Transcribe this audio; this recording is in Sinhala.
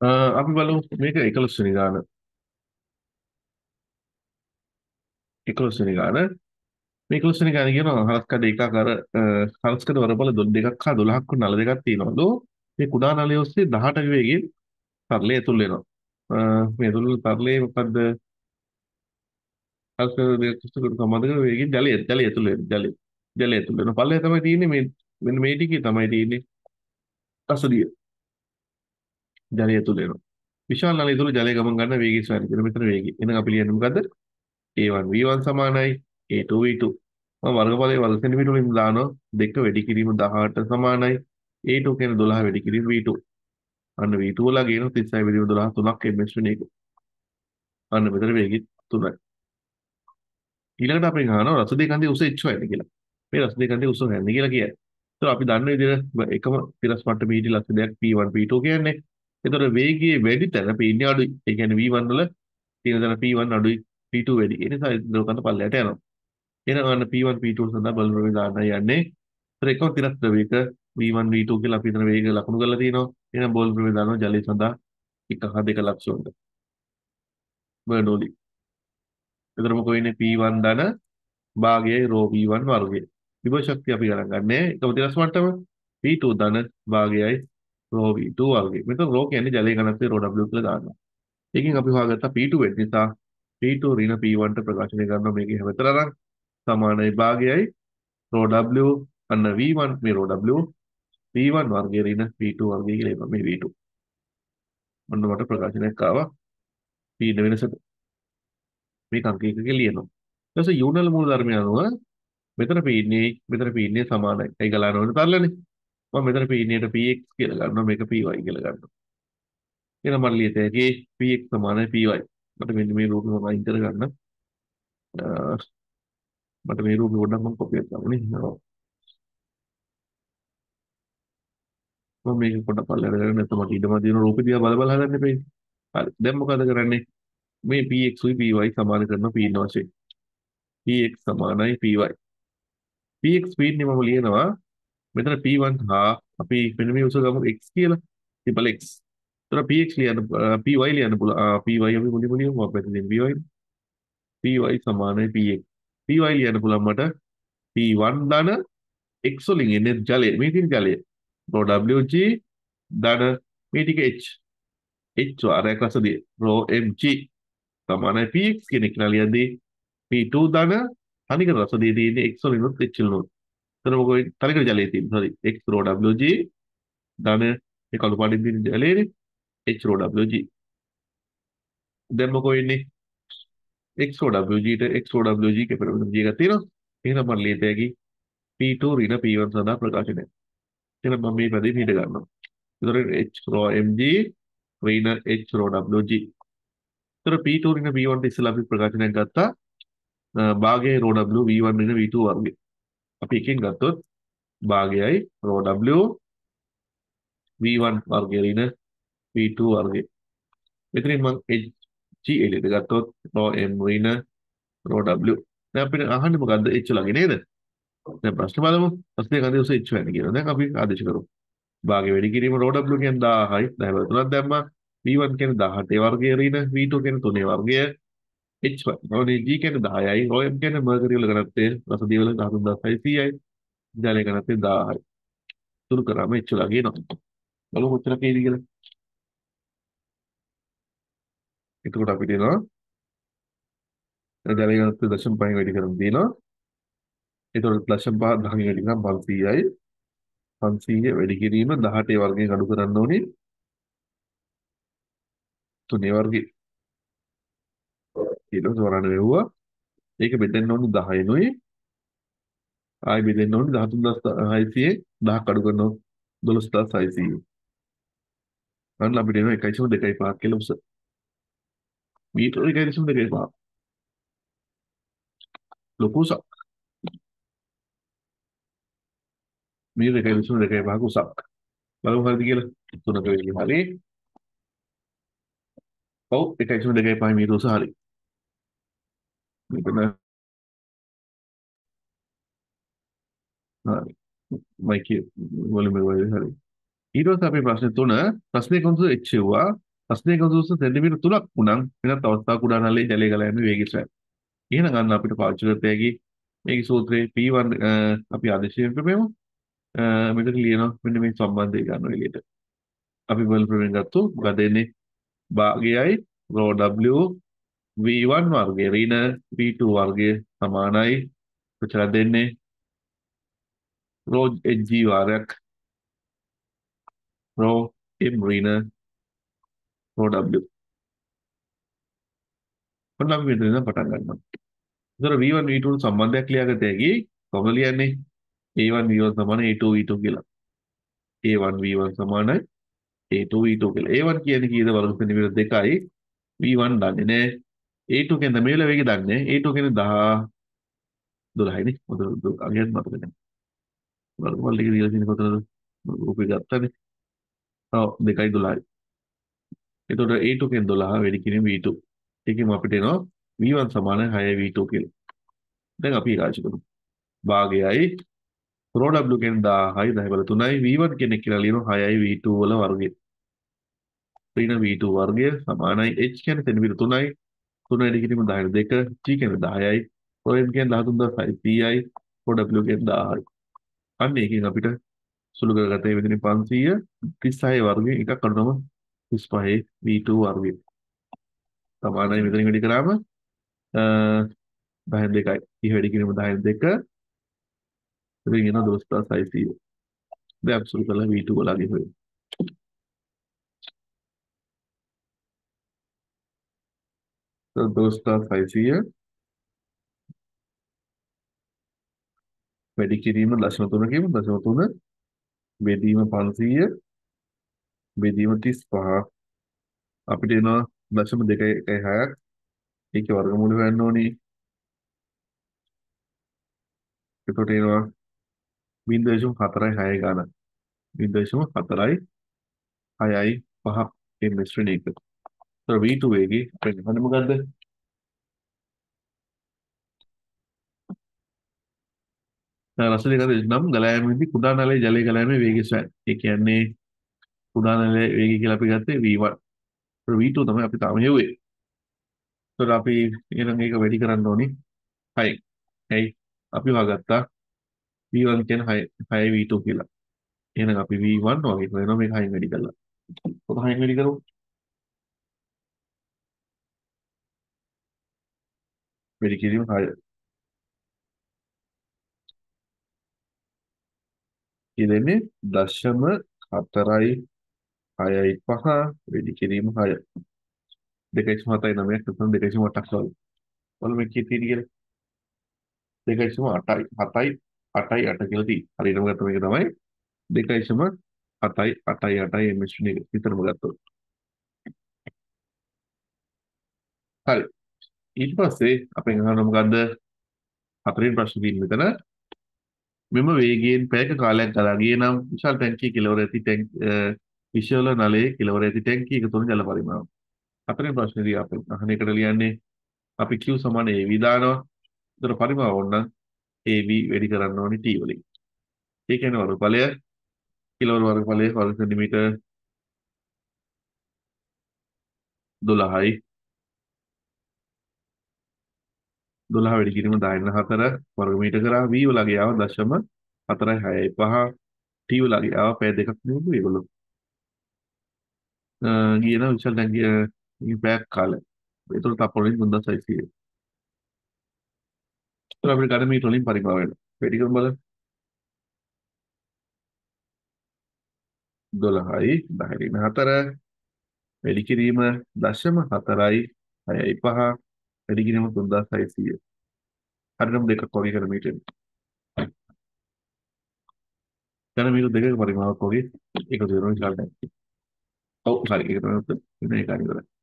අ, අපි බලමු මේක 11 වෙනි ගාන. 11 වෙනි ගාන. මේ 11 වෙනි ගාන කියනවා හරස් කඩ එකක් අර අ, හරස් කඩ වරබල දොඩ දෙකක් හා 12ක් වුණ නල දෙකක් තියෙනවලු. මේ කුඩා නලය ඔස්සේ 18 වේගයෙන් තරලය ඇතුල් වෙනවා. අ, මේ ඇතුල් වෙන තරලයේ මොකද්ද? හරස් කඩ දෙක කුස්තකට සම්බන්ධ කරන වේගයෙන් ජලය ජලය ඇතුල් වෙනවා. ජලය ජලය ඇතුල් වෙනවා. පල්ලය තමයි තියෙන්නේ මේ මෙන්න මේ ටිකේ තමයි තියෙන්නේ. රසදිය ජලය ඇතුල් වෙනවා. විශාල නලය තුළ ජලය ගමන් ගන්න වේගය සොයන්න කියන මෙතන වේගය. එහෙනම් අපි ලියන්නේ මොකද්ද? A1 V1 සමානයි A2 V2. මම වර්ගඵලයේ වර්ග සෙන්ටිමීටර වලින් දානවා 2 වැඩි කිරීම 18 සමානයි A2 කියන්නේ 12 වැඩි කිරීම V2. අන්න V2 වල ගේන 36 වැඩි 12 3ක් ms වෙන එක. අන්න මෙතන වේගය 3යි. ඊළඟට අපි අහනවා රසදී කන්දේ උස h හොයන්න කියලා. මේ රසදී කන්දේ උස හොයන්න කියලා කියන්නේ. ඒතර අපි දන්න විදිහට එකම තිරස් මට්ටම ඊටි ලක්ෂණයක් P1 P2 කියන්නේ. ඒතර වේගයේ වැඩි තැන P ඉන්නේ අඩුයි. ඒ කියන්නේ V1 වල තියෙන තැන P1 අඩුයි P2 වැඩි. ඒ නිසා ද්‍රවකන්ත පල්ලයට යනවා. එහෙනම් අන්න P1 P2 සඳහා බල ප්‍රවේග දාන්න යන්නේ. ඒතර එකම තිරස් ද්‍රවයක V1 V2 කියලා අපි හිතන වේග ලකුණු කරලා තියෙනවා. එහෙනම් බෝල් ප්‍රවේග දානවා ජලය සඳහා 1 හා 2 ලක්ෂණයට. බර්නෝලි. එතකොට මොකෝ වෙන්නේ P1 ධන භාගයයි රෝ V1 වර්ගය. විභව ශක්තිය අපි ගණන් ගන්නෑ එකම තිරස් මට්ටම P2 ධන භාගයයි රෝ V2 වර්ගය. මෙතන රෝ කියන්නේ ජලයේ ඝනත්වය රෝ W කියලා දානවා. ඒකෙන් අපි හොයාගත්තා P2 වෙන්න නිසා P2 ඍණ P1 ට ප්‍රකාශනය කරනවා මේකේ හැමතර අරන් සමානයි භාගයයි රෝ W අන්න V1 මේ රෝ W V1 වර්ගය ඍණ P2 වර්ගය කියලා එපා මේ V2. ඔන්න මට ප්‍රකාශනයක් ආවා P ඉන්න වෙනසට. මේක අංක එකකේ ලියනවා. ඊට පස්සේ යුනල් මූල ධර්මය අනුව මෙතන P ඉන්නේ මෙතන P ඉන්නේ සමානයි. ඒ ගලන ඕනේ තරලනේ. මම මෙතන P ඉන්නේට Px කියලා ගන්නවා මේක Py කියලා ගන්නවා. එහෙනම් මට ලියත හැකි Px සමානයි Py. මට මෙන්න මේ රූපය මම අයින් කරගන්න. මට මේ රූපය පොඩ්ඩක් මම කොපි කරගන්න නේ. මම මේක පොඩ්ඩක් පල්ලෙහාට කරගෙන නැත්නම් මට ඊටම දින රූපෙ දිහා බල බල හදන්න එපේ. හරි. දැන් මොකද කරන්නේ? මේ Px උයි Py සමාන කරනවා P ඉන්න වශයෙන්. Px සමානයි Py. Px P ඉන්නේ මම ලියනවා මෙතන P1 හා අපි මෙන්න මේ උස ගමු x කියලා. ඉතින් බල x. ඒතර Px ලියන්න Py ලියන්න පුළුවන්. Py අපි මුලින් මුලින්ම මම පැත්තෙන් Py. Py සමානයි Px. Py ලියන්න පුළුවන් මට P1 ධන x වලින් එන්නේ ජලය. මේ තියෙන ජලය. rho Wg ධන මේ ටික h. h වාරයක් රසදිය. rho mg සමානයි Px කියන එක ලියද්දී P2 ධන අනික රසදිය තියෙන්නේ x වලිනුත් h වලිනුත්. එතන මොකද තනිකර ජලයේ තියෙන. sorry x rho Wg ධන මේ කළු පාටින් තියෙන ජලයේනේ h rho Wg. දැන් මොකෝ වෙන්නේ? x rho Wg ට x rho Wg කැපෙන g එකක් තියෙනවා. එහෙනම් මම ලියත හැකි P2 ඍණ P1 සඳහා ප්‍රකාශනය. එහෙනම් මම මේ පදේ පිට ගන්නවා. ඒතර h rho mg ඍණ h rho Wg. ඒතර P2 ඍණ P1 ට ඉස්සෙල්ලා අපි ප්‍රකාශනයක් ගත්තා. භාගයේ rho W V1 ඍණ V2 වර්ගය. අපි එකෙන් ගත්තොත් භාගයයි rho W V1 වර්ගය ඍණ V2 වර්ගය. මෙතනින් මම G එළියට ගත්තොත් rho M ඍණ rho W. දැන් අපිට අහන්නේ මොකද්ද H ළඟ නේද? දැන් ප්‍රශ්න බලමු. ප්‍රශ්නේ කන්දේ උස H වෙන්න කියලා. දැන් අපි ආදේශ කරමු. භාගය වැඩි කිරීම rho W කියන්නේ 1000යි. 10 බල තුනක් දැම්මා. V1 කියන්නේ 18 වර්ගය ඍණ V2 කියන්නේ 3 වර්ගය. H වනේ G කියන්නේ 10යි. rho M කියන්නේ මර්කරි වල ඝනත්වය. රසදිය වල 13600යි. ජලය ඝනත්වය 1000යි. තුරු කරාම H ලා ගේනවා. බලමු කොච්චර කේද කියලා. එතකොට අපිට එනවා ජලය ඝනත්වය 0.5 වැඩි කරන් තියෙනවා. එතකොට 0.5 10 වැඩි කරාම 500යි. 500 වැඩි කිරීම 18 වර්ගයෙන් අඩු කරන්න ඕනේ. තුනේ වර්ගේ ඊළඟ වරණ වෙව්වා. ඒක බෙදෙන්න ඕනේ 10 නුයි. ආයි බෙදෙන්න ඕනේ 13600 10ක් අඩු කරනවා 12600. අන්න අපිට එනවා 1.25 කියලා උස. මීටර 1.25. ලොකු උසක්. මීටර 1.25 උසක්. බලමු හරිද කියලා. තුනක වේගය හරි. ඔව් 1.25 මීටර උස හරි. මෙතන හරි. මයික් වොලියුම් එක වැඩි හරි. ඊට පස්සේ අපි ප්‍රශ්න තුන ප්‍රශ්නේ කොහොමද එච්චුවා ප්‍රශ්නයක උස සෙන්ටිමීටර් 3ක් උනම් වෙනත් අවස්ථාවක කුඩා නළලේ ජලය ගලා යන වේගය සොයන්න. එහෙනම් අන්න අපිට පාවිච්චි කරත හැකි මේකේ සූත්‍රයේ P1 අපි ආදේශයෙන් ප්‍රමේයමු. මෙතන ලියනවා මෙන්න මේ සම්බන්ධය ගන්න එළියට. අපි වල ප්‍රමේය ගත්තු මොකද එන්නේ භාගයයි rho w v1 වර්ගය ඍණ v2 වර්ගය සමානයි කොච්චරද දෙන්නේ rho hg වාරයක් rho m ඍණ rho w ඔන්න අපි මෙතන පටන් ගන්නවා. ඒතර v1 v2 සම්බන්ධයක් ලියාගත හැකි කොහොමද ලියන්නේ? a1 v1 සමාන a2 v2 කියලා. a1 v1 සමානයි a2 v2 කියලා. a1 කියන්නේ කීයද වර්ග සෙන්ටිමීටර් 2යි v1 දන්නේ නැහැ. A2 කියන්නේ මේ වෙලාව වේගය දන්නේ නැහැ. a2 කියන්නේ 10 12යි නේ. මොකද අගයන් මතක නැහැ. වර්ගවල ටික දීලා තියෙන කොතනද? රූපේ ගත්තනේ. ඔව් 2යි 12යි. එතකොට a2 කියන්නේ 12 වැඩි කිරීම v2. ඒකෙම අපිට එනවා v1 සමාන 6 v2 කියලා. දැන් අපි රාජි කරමු. භාගයයි rho w කියන්නේ 10යි 10 බල 3යි v1 කෙනෙක් කියලා ලියනවා 6යි v2 වල වර්ගය. ඍණ v2 වර්ගය සමානයි h කියන්නේ සෙන්ටිමීටර 3යි 3 වැඩි කිරීම 10ට 2 g කියන්නේ 10යි rho m කියන්නේ 13630යි rho w කියන්නේ 1000යි. අන්න ඒකෙන් අපිට සුළු කරගත ඒ විදිහේ 536 වර්ගය එකක් අඩුනම 35 v2 වර්ගය. සමානයි මෙතනින් වැඩි කරාම 10 2යි. ඊ වැඩි කිරීම 10 2 ඉතින් එන දොස් ප්ලස් ICU. දැන් අපි සුළු කරලා V2 වලගේ හොයමු. දොස් ප්ලස් ICU වැඩි කිරීම 0.3 කියමු 0.3 බෙදීම 500 බෙදීම 35 අපිට එනවා 0.216ක් ඒකේ වර්ගමූල හොයන්න ඕනේ එතකොට එනවා 0.46 ගාන 0.46යි 6යි 5 මේ මිශ්‍රණ එක. ඒතර V2 වේගය අපිට හොඳ මොකද්ද? රස දෙක නම් ගලා යාමේදී කුඩා නලයේ ජලය ගලා යාමේ වේගය සොයන්න. ඒ කියන්නේ කුඩා නලයේ වේගය කියලා අපි ගත්තේ V1. ඒතර V2 තමයි අපි තාම හෙව්වේ. ඒතර අපි ඊළඟ එක වැඩි කරන්න ඕනි 6. ඇයි? අපි හොයාගත්තා V1 කියන්නේ 6 6 V2 කියලා. එහෙනම් අපි V1 වගේ වෙනවා මේක 6 වැඩි කරලා. කොහොම 6 වැඩි කරමු? වැඩි කිරීම 6. ඉතින්නේ දශම 4යි 6යි 5 වැඩි කිරීම 6. 2.7යි 9ක් නැත්නම් 2.8ක් වගේ. ඔන්න මේ කී තියෙන්නේ කියලා. 2.8යි 7යි 8යි 8 කියලා තියෙන්නේ. හරියටම ගත්ත මේක තමයි 2.7යි 8යි 8යි එමිෂන් එක විතරම ගත්තොත්. හරි. ඊට පස්සේ අපෙන් අහනවා මොකද්ද? හතරෙන් ප්‍රශ්න තියෙන්නේ මෙතන. මෙම වේගයෙන් පැයක කාලයක් ගලා ගියේ නම් විශාල ටැංකිය කෙලවර ඇති ටැංක් විශාල නලයේ කෙලවර ඇති ටැංකිය එක තුන ජල පරිමාණ. හතරෙන් ප්‍රශ්නේදී අපි අහන එකට ලියන්නේ අපි Q සමාන AV දානවා. ඒතර පරිමාව ඕන නම් AB වැඩි කරන්න ඕනේ T වලින්. ඒ කියන්නේ වර්ගඵලය කිලෝර වර්ගඵලය වර්ග සෙන්ටිමීටර් 12යි 12 වැඩි කිරීම 10.4 වර්ග මීටර කරා V වලගේ ආව 0.4යි 6යි 5 T වලගේ ආව පැය දෙකක් නෙමෙයි ඒගොල්ලෝ. ගියන විශාල දැන් පැයක් කාලය. ඒතකොට තප්පරෙන් 3600. ඒතර අපිට ගන්න මීටර වලින් පරිමාව වෙනවා. වැඩි කරමු බලන්න. 12යි 10.4 වැඩි කිරීම 0.4යි 6යි 5 වැඩි කිරීම 3600 හරිනම් දෙකක් වගේ කරන මීටර යන මීටර දෙකක පරිමාවක් වගේ එකතු වෙනවා විශාල නැහැ ඔව් හරි ඒක තමයි වෙන එක හරි